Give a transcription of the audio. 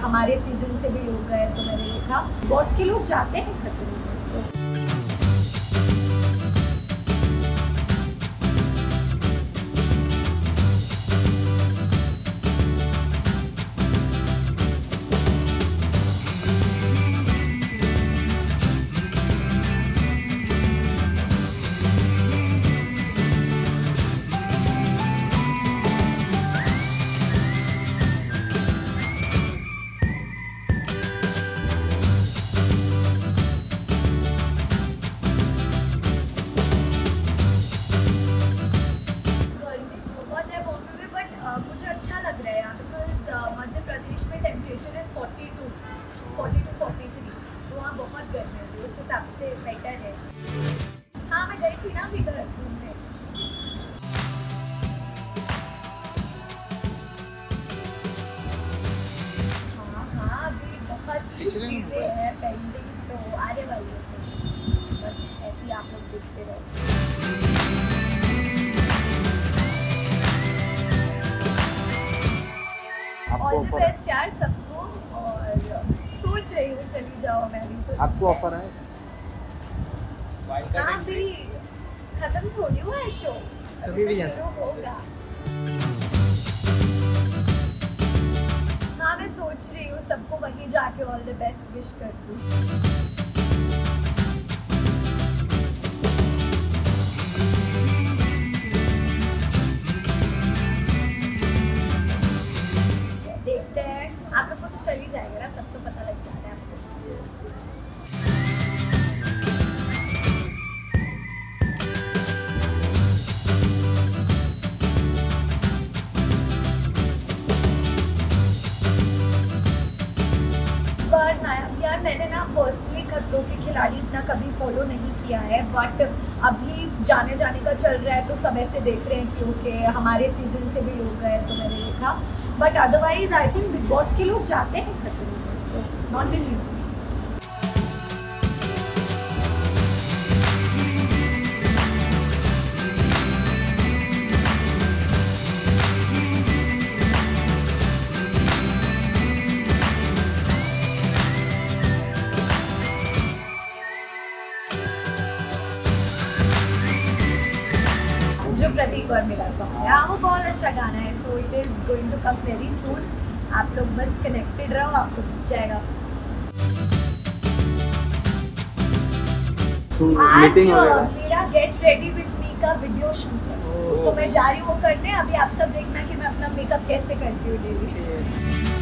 हमारे सीज़न से भी लोग गए तो मैंने देखा। बॉस के लोग जाते हैं खतरे में प्रदेश में टेम्परेचर इज़ 42 42 43 तो वहाँ बहुत गर्मी होती है उस हिसाब से बेटर है। हाँ मैं गई थी ना अभी घर घूमने। हाँ हाँ अभी बहुत चीज़ें हैं पेंडिंग तो आने वाली है। बस ऐसे ही आप लोग देखते रहो। आपको ऑल बेस्ट यार सबको और सोच रही हूँ चली जाओ मैं भी तो आपको ऑफ़र है? हाँ भी खत्म थोड़ी हुआ है शो कभी भी जा होगा। हाँ मैं सोच रही हूँ सबको वहीं जाके ऑल द बेस्ट विश कर दूँ चल ही जाएगा ना सब तो पता लग जाता है आपको। ना यार मैंने ना पर्सनली खतरों के खिलाड़ी इतना कभी फॉलो नहीं किया है बट अभी जाने जाने का चल रहा है तो सब ऐसे देख रहे हैं कि ओके हमारे सीज़न से भी लोग गए तो मैंने देखा। But otherwise I think big boss के लोग जाते हैं खतरे नॉट इन प्रतीक और मेरा सॉन्ग है। वो बहुत अच्छा गाना है। So it is going to come very soon आप लोग बस कनेक्टेड रहो आपको दिख जाएगा। आज मेरा गेट रेडी विद मी का वीडियो शूट है। तो मैं जा रही हूँ वो करने। अभी आप सब देखना कि मैं अपना मेकअप कैसे करती हूँ डेली